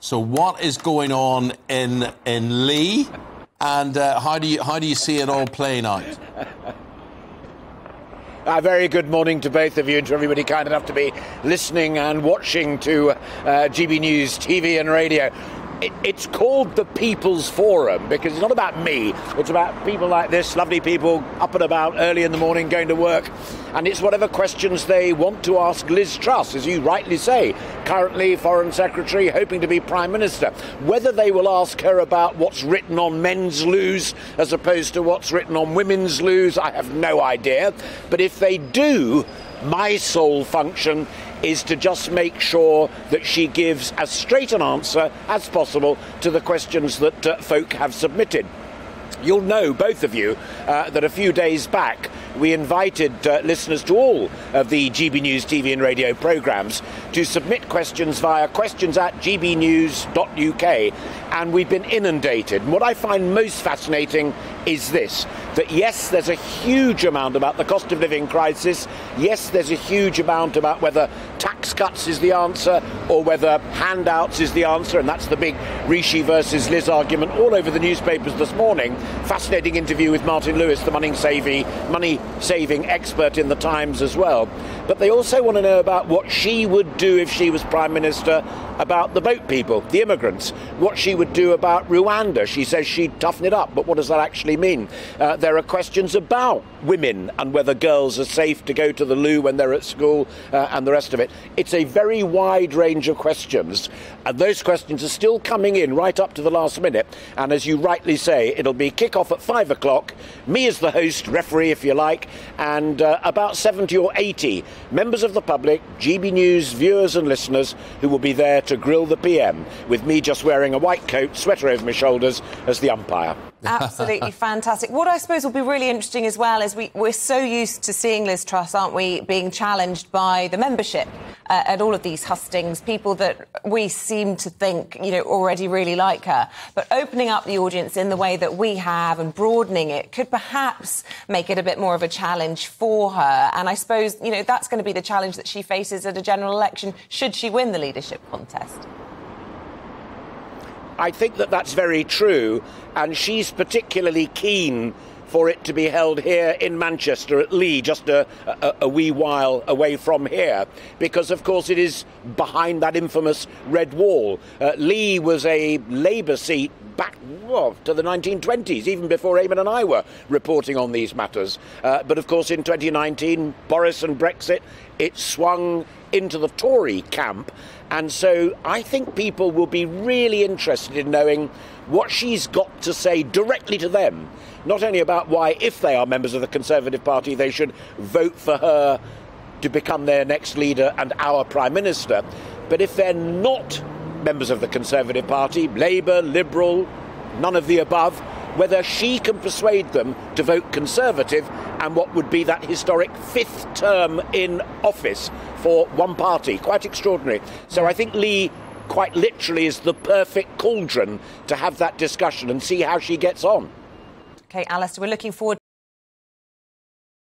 So, what is going on in in Leigh, and uh, how do you how do you see it all playing out? A very good morning to both of you and to everybody kind enough to be listening and watching to uh, GB News TV and radio it's called the People's Forum because it's not about me. It's about people like this, lovely people up and about early in the morning going to work. And it's whatever questions they want to ask Liz Truss, as you rightly say, currently Foreign Secretary, hoping to be Prime Minister. Whether they will ask her about what's written on men's loos as opposed to what's written on women's loos, I have no idea. But if they do, my sole function is to just make sure that she gives as straight an answer as possible to the questions that uh, folk have submitted. You'll know, both of you, uh, that a few days back we invited uh, listeners to all of the GB News TV and radio programmes to submit questions via questions at gbnews.uk, and we've been inundated. And what I find most fascinating is this that yes, there's a huge amount about the cost of living crisis. Yes, there's a huge amount about whether tax cuts is the answer or whether handouts is the answer, and that's the big Rishi versus Liz argument all over the newspapers this morning. Fascinating interview with Martin Lewis, the money saving, money saving expert in the Times as well. But they also want to know about what she would do if she was Prime Minister about the boat people, the immigrants, what she would do about Rwanda. She says she'd toughen it up, but what does that actually mean? Uh, there are questions about women and whether girls are safe to go to the loo when they're at school uh, and the rest of it. It's a very wide range of questions, and those questions are still coming in right up to the last minute. And as you rightly say, it'll be kick off at five o'clock. Me as the host, referee, if you like, and uh, about 70 or 80 members of the public, GB News viewers and listeners who will be there to grill the PM, with me just wearing a white coat, sweater over my shoulders as the umpire. Absolutely fantastic. What I suppose will be really interesting as well is we, we're so used to seeing Liz Truss, aren't we, being challenged by the membership uh, at all of these hustings, people that we seem to think, you know, already really like her. But opening up the audience in the way that we have and broadening it could perhaps make it a bit more of a challenge for her. And I suppose, you know, that's going to be the challenge that she faces at a general election should she win the leadership contest. I think that that's very true, and she's particularly keen for it to be held here in Manchester at Leigh, just a, a, a, wee while away from here, because of course it is behind that infamous red wall. Uh, Leigh was a Labour seat back well, to the 1920s, even before Eamonn and I were reporting on these matters. Uh, but of course, in 2019, Boris and Brexit, it swung into the Tory camp. And so I think people will be really interested in knowing what she's got to say directly to them, not only about why, if they are members of the Conservative Party, they should vote for her to become their next leader and our Prime Minister, but if they're not members of the Conservative Party, Labour, Liberal, none of the above, whether she can persuade them to vote Conservative and what would be that historic fifth term in office for one party. Quite extraordinary. So I think Leigh quite literally is the perfect cauldron to have that discussion and see how she gets on. Okay, Alastair, we're looking forward